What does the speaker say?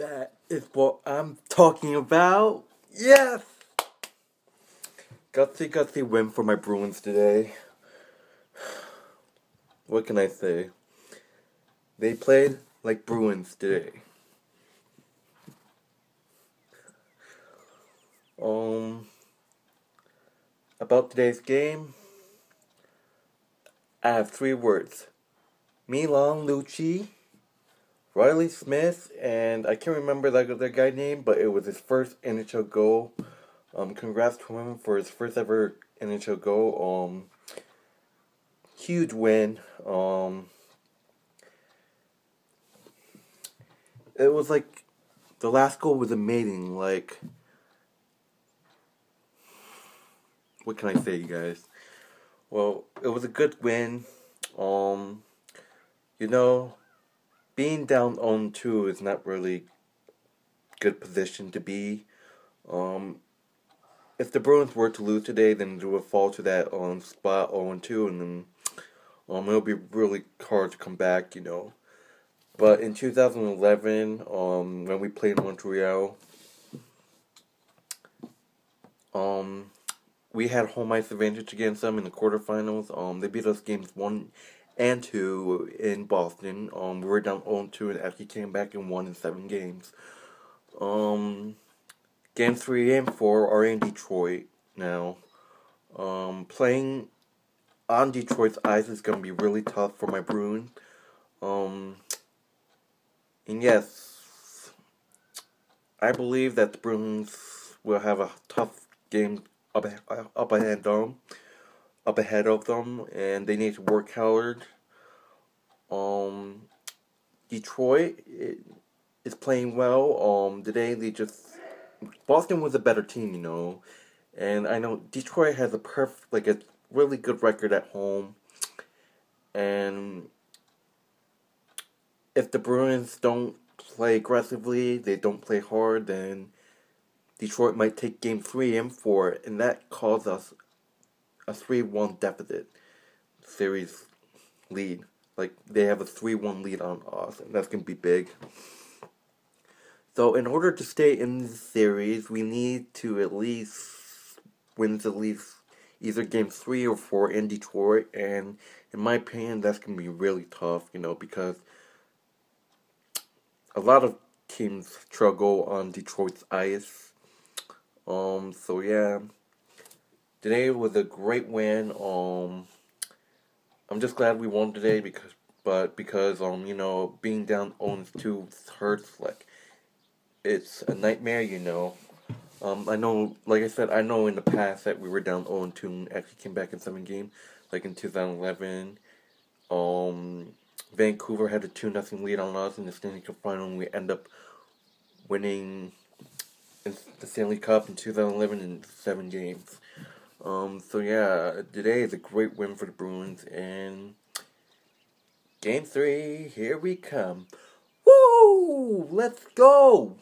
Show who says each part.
Speaker 1: That is what I'm talking about. Yes! Gutsy, gutsy win for my Bruins today. What can I say? They played like Bruins today. Um, about today's game, I have three words. Milan Lucic Reilly Smith, and I can't remember that other guy name, but it was his first NHL goal. Um, congrats to him for his first ever NHL goal. Um, huge win. Um, it was like the last goal was amazing. Like, what can I say, you guys? Well, it was a good win. Um, you know, being down on two is not really good position to be. Um, if the Bruins were to lose today, then they would fall to that um, spot 0 2, and then um, it'll be really hard to come back, you know. But in 2011, um, when we played Montreal, um, we had home ice advantage against them in the quarterfinals. Um, they beat us games one and two in Boston. Um, we were down 0-2 and actually came back and won in seven games. Um, game three and four are in Detroit now. Um, playing on Detroit's ice is going to be really tough for my Bruins. Um, and yes, I believe that the Bruins will have a tough game up, up ahead them up ahead of them, and they need to work hard. Um, Detroit is playing well. Um, today they just Boston was a better team, you know, and I know Detroit has a perfect, like a really good record at home, and if the Bruins don't play aggressively, they don't play hard, then Detroit might take game three and four, and that causes us a 3-1 deficit series lead. Like, they have a 3-1 lead on us, and that's going to be big. So, in order to stay in the series, we need to at least win at least either game 3 or 4 in Detroit, and in my opinion, that's going to be really tough, you know, because a lot of teams struggle on Detroit's ice. Um, so yeah today was a great win. Um, I'm just glad we won today because, but because um, you know, being down on two hurts like it's a nightmare. You know, um, I know, like I said, I know in the past that we were down 0 2 and actually came back in seven games, like in 2011. Um, Vancouver had a 2 nothing lead on us in the Stanley Cup final, and we end up winning the Stanley Cup in 2011 in seven games. Um, so yeah, today is a great win for the Bruins, and game three, here we come. Woo! Let's go!